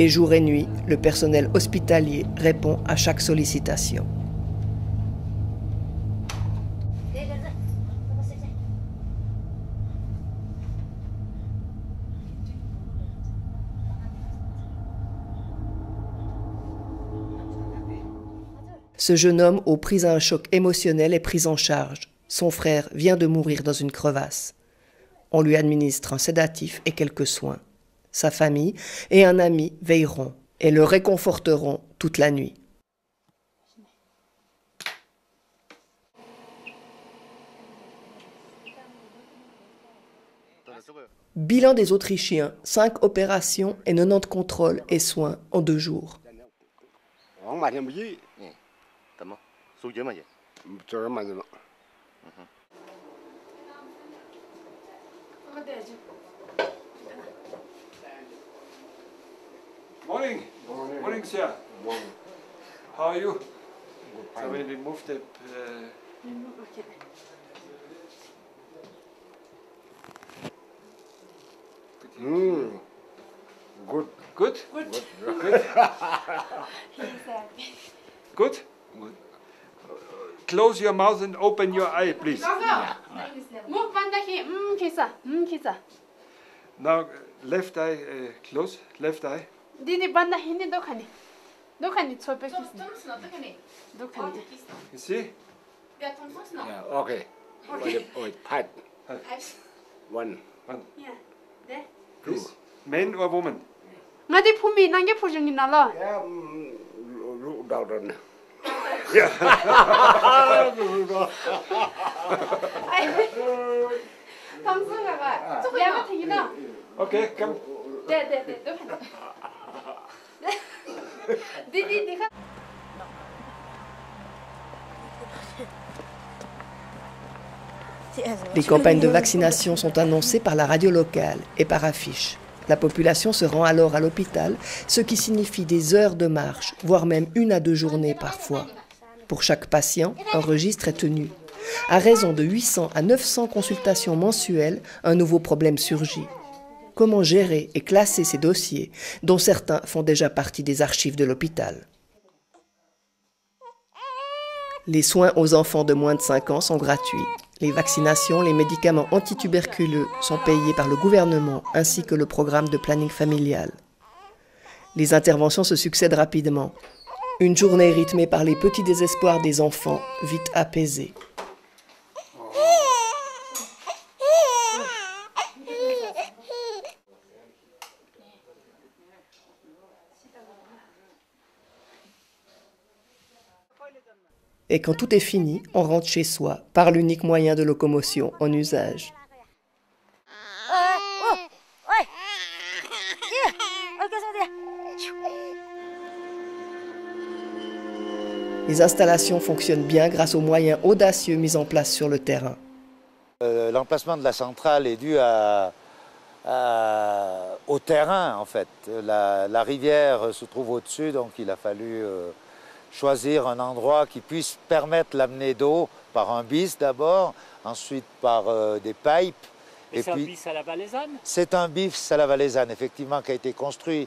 Et jour et nuit, le personnel hospitalier répond à chaque sollicitation. Ce jeune homme, aux prises à un choc émotionnel, est pris en charge. Son frère vient de mourir dans une crevasse. On lui administre un sédatif et quelques soins. Sa famille et un ami veilleront et le réconforteront toute la nuit. Bilan des Autrichiens, 5 opérations et 90 contrôles et soins en deux jours. Morning. Morning. Morning, sir. Morning. How are you? So when we move the... Uh, okay. Mm. Good. Good? Good. Good. Good. Good? Close your mouth and open your eye, please. Mm, mm, now, left eye uh, close. Left eye. 디디 반다히니 도카니 도카니 초베 기스 톰슨 어떻게 해? 도카니 You see? 야 톰슨 Yeah, okay. Wait, wait, pat. One. One. 네 Please. Man or woman? 나디 품이 난게 포정이 나라 Yeah, mm, look down on. 톰슨가가 야가 되기나 Okay, come. 네네네 도카니 Les campagnes de vaccination sont annoncées par la radio locale et par affiche. La population se rend alors à l'hôpital, ce qui signifie des heures de marche, voire même une à deux journées parfois. Pour chaque patient, un registre est tenu. À raison de 800 à 900 consultations mensuelles, un nouveau problème surgit. Comment gérer et classer ces dossiers, dont certains font déjà partie des archives de l'hôpital Les soins aux enfants de moins de 5 ans sont gratuits. Les vaccinations, les médicaments antituberculeux sont payés par le gouvernement ainsi que le programme de planning familial. Les interventions se succèdent rapidement. Une journée rythmée par les petits désespoirs des enfants, vite apaisée. Et quand tout est fini, on rentre chez soi par l'unique moyen de locomotion en usage. Les installations fonctionnent bien grâce aux moyens audacieux mis en place sur le terrain. Euh, L'emplacement de la centrale est dû à- au terrain, en fait. La, la rivière se trouve au-dessus, donc il a fallu euh, choisir un endroit qui puisse permettre l'amener d'eau par un bis d'abord, ensuite par euh, des pipes. Et c'est un bis à la valaisanne C'est un bif à la valaisanne, effectivement, qui a été construit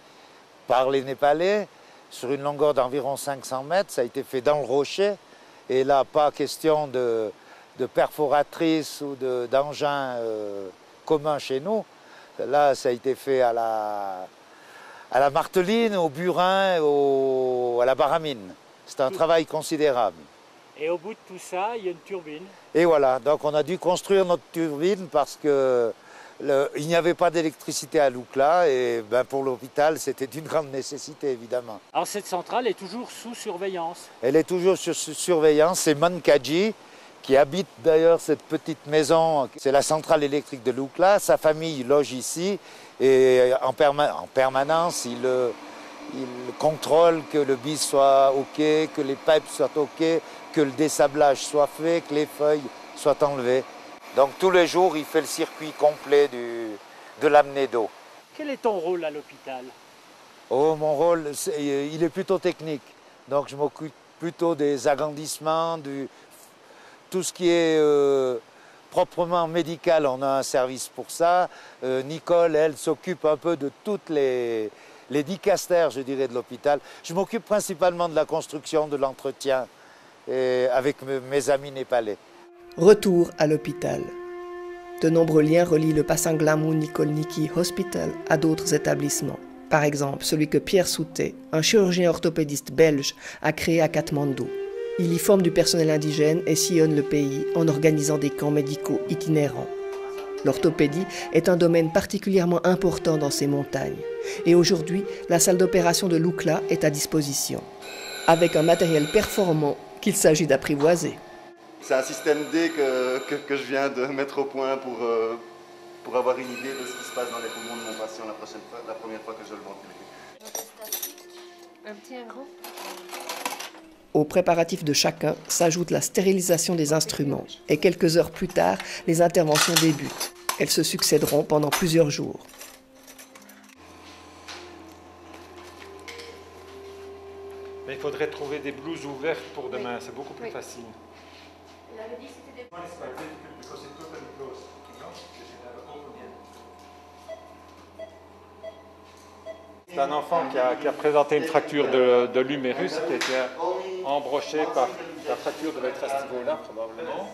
par les Népalais sur une longueur d'environ 500 mètres. Ça a été fait dans le rocher. Et là, pas question de, de perforatrice ou de- d'engin euh, commun chez nous. Là, ça a été fait à la, à la marteline, au burin, au- à la baramine. C'est un travail considérable. Et au bout de tout ça, il y a une turbine. Et voilà, donc on a dû construire notre turbine parce que le- il n'y avait pas d'électricité à Loukla et ben, pour l'hôpital c'était une grande nécessité évidemment. Alors cette centrale est toujours sous surveillance. Elle est toujours sur surveillance, c'est Mankaji qui habite d'ailleurs cette petite maison, c'est la centrale électrique de Loukla, sa famille loge ici et en, perma- en permanence il, euh, il contrôle que le bis soit OK, que les pipes soient OK, que le dessablage soit fait, que les feuilles soient enlevées. Donc tous les jours il fait le circuit complet du- de l'amener d'eau. Quel est ton rôle à l'hôpital? Oh, mon rôle, il est plutôt technique. Donc, je m'occupe plutôt des agrandissements, du, tout ce qui est euh, proprement médical. On a un service pour ça. Euh, Nicole, elle, s'occupe un peu de toutes les, les dicastères, je dirais, de l'hôpital. Je m'occupe principalement de la construction, de l'entretien, avec mes amis népalais. Retour à l'hôpital. De nombreux liens relient le Pasanglamu Nikolniki Hospital à d'autres établissements. Par exemple, celui que Pierre Soutet, un chirurgien orthopédiste belge, a créé à Katmandou. Il y forme du personnel indigène et sillonne le pays en organisant des camps médicaux itinérants. L'orthopédie est un domaine particulièrement important dans ces montagnes. Et aujourd'hui, la salle d'opération de Lukla est à disposition, avec un matériel performant qu'il s'agit d'apprivoiser. C'est un système D que, que, je viens de mettre au point pour, euh, pour avoir une idée de ce qui se passe dans les poumons de mon patient la, prochaine fois, la première fois que je le ventile. Un petit, aux préparatifs de chacun s'ajoute la stérilisation des instruments et quelques heures plus tard, les interventions débutent. Elles se succéderont pendant plusieurs jours. Mais il faudrait trouver des blouses ouvertes pour demain, c'est beaucoup plus facile. C'est un enfant qui a, présenté une fracture de, l'humérus qui a été embroché par la fracture de être à ce niveau-là probablement,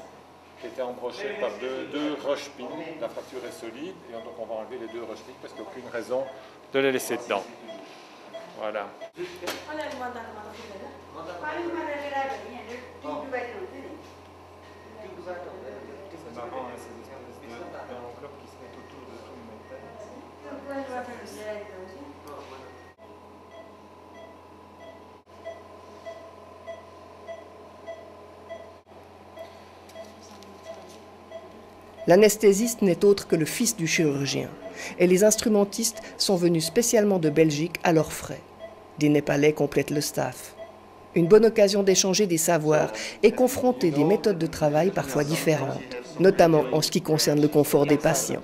qui a été embroché par deux, deux roches-pines. La fracture est solide et donc on va enlever les deux roches-pines parce qu'il n'y a aucune raison de les laisser dedans. Voilà. C'est marrant, ces espèces d'enveloppes qui se mettent autour de tout le L'anesthésiste n'est autre que le fils du chirurgien, et les instrumentistes sont venus spécialement de Belgique à leurs frais. Des Népalais complètent le staff. Une bonne occasion d'échanger des savoirs et confronter des méthodes de travail parfois différentes, notamment en ce qui concerne le confort des patients.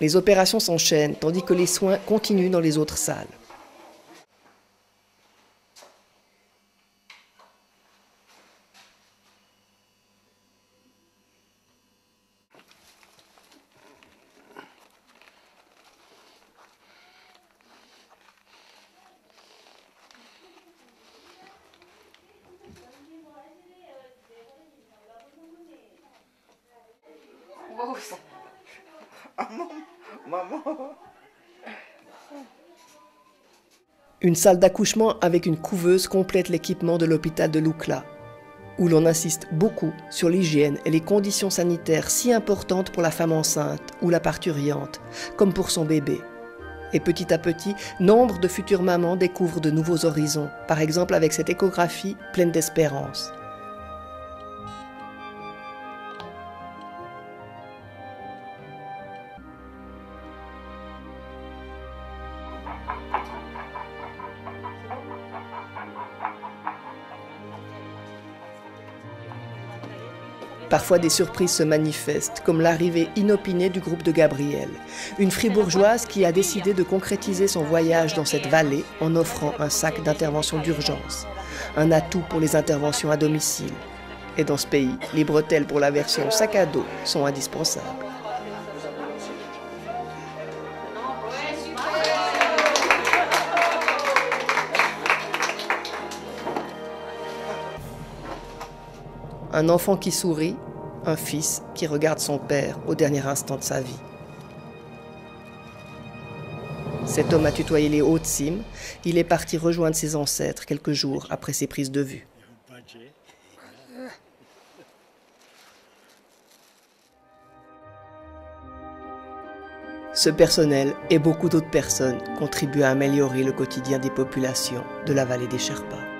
Les opérations s'enchaînent tandis que les soins continuent dans les autres salles. Une salle d'accouchement avec une couveuse complète l'équipement de l'hôpital de Lukla, où l'on insiste beaucoup sur l'hygiène et les conditions sanitaires si importantes pour la femme enceinte ou la parturiente, comme pour son bébé. Et petit à petit, nombre de futures mamans découvrent de nouveaux horizons, par exemple avec cette échographie pleine d'espérance. Parfois des surprises se manifestent, comme l'arrivée inopinée du groupe de Gabriel, une fribourgeoise qui a décidé de concrétiser son voyage dans cette vallée en offrant un sac d'intervention d'urgence, un atout pour les interventions à domicile. Et dans ce pays, les bretelles pour la version sac à dos sont indispensables. Un enfant qui sourit, un fils qui regarde son père au dernier instant de sa vie. Cet homme a tutoyé les hautes cimes. Il est parti rejoindre ses ancêtres quelques jours après ses prises de vue. Ce personnel et beaucoup d'autres personnes contribuent à améliorer le quotidien des populations de la vallée des Sherpas.